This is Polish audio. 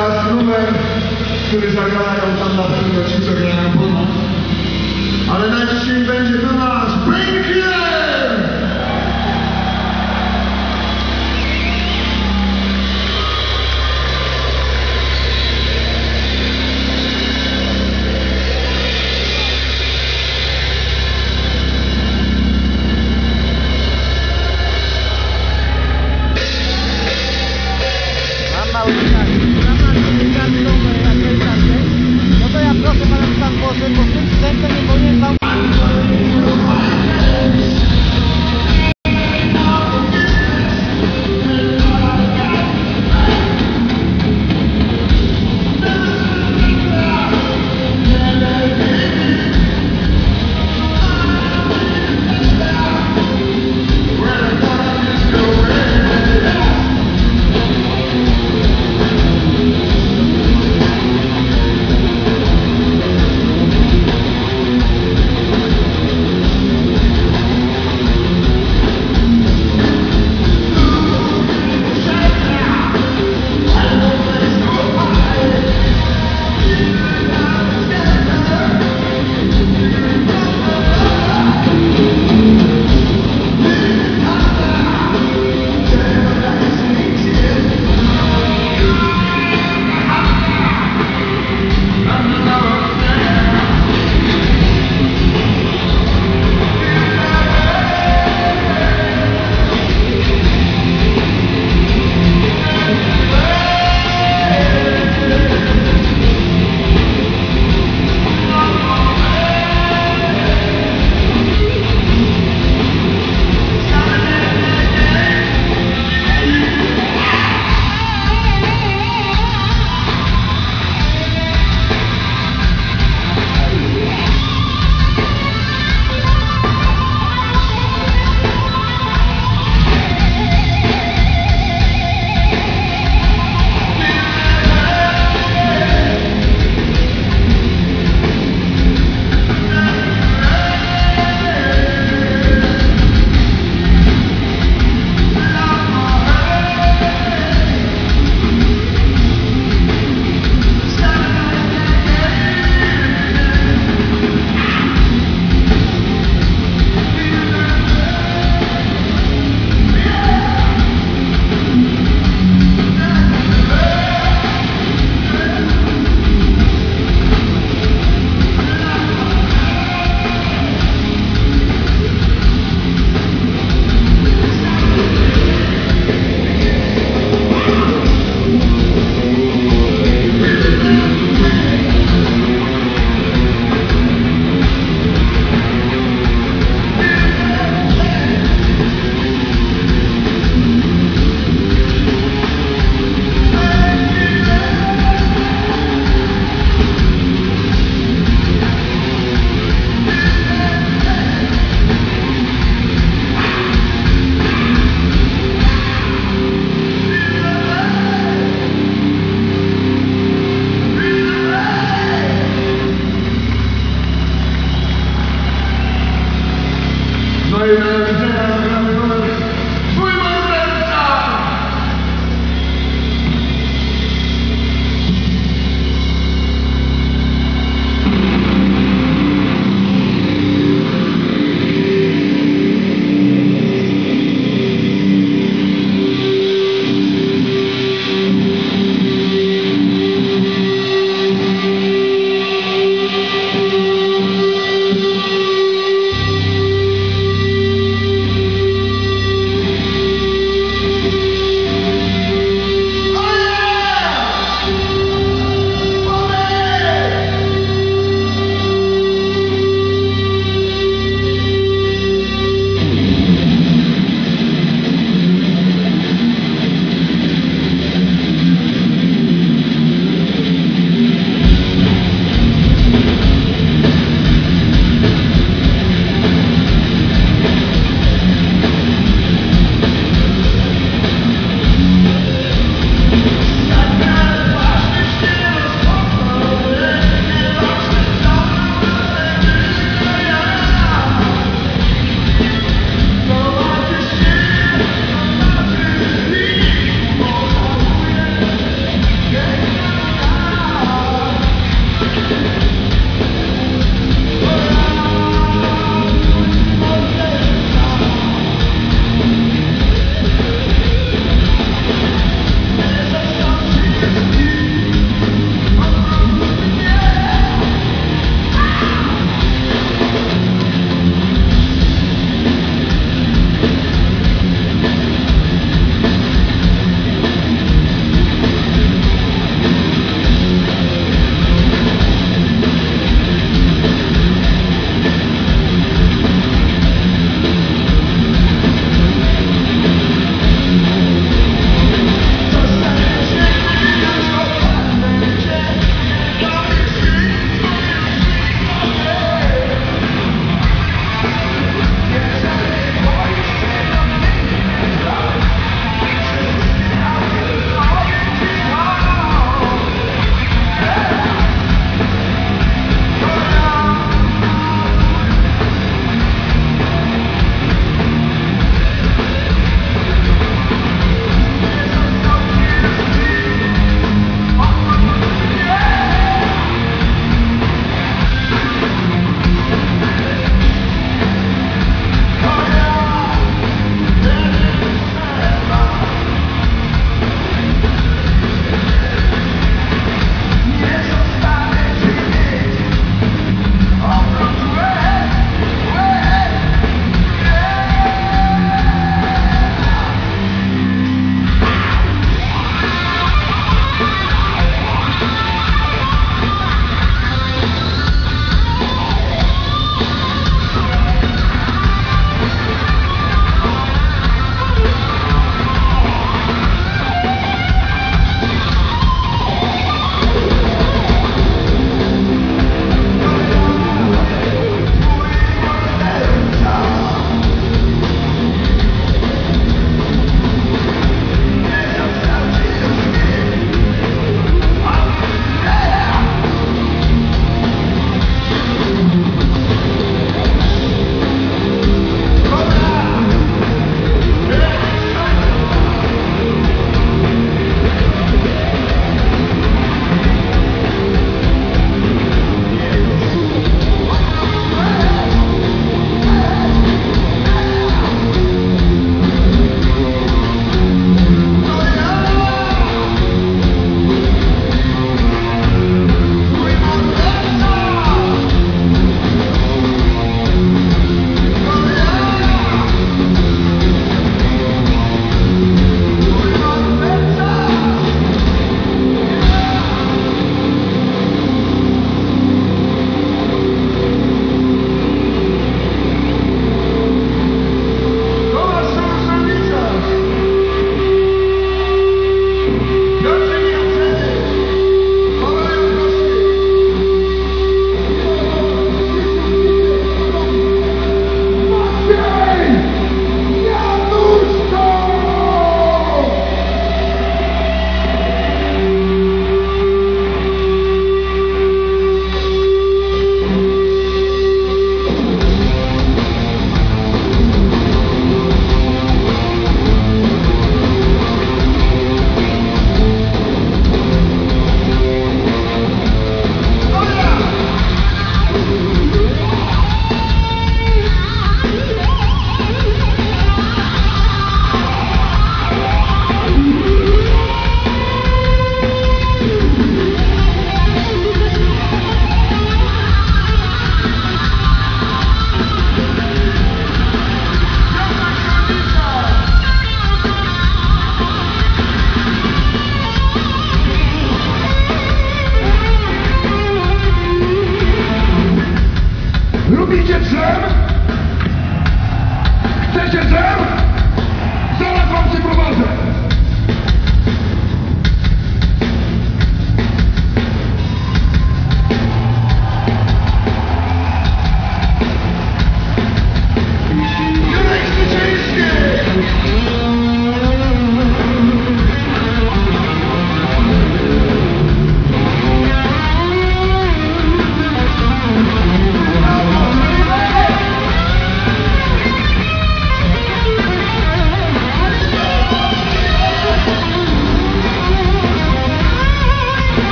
teraz numer, który zagrają tam na pewno ci, co grają po nas. Ale na dzisiaj będzie to nasz Bring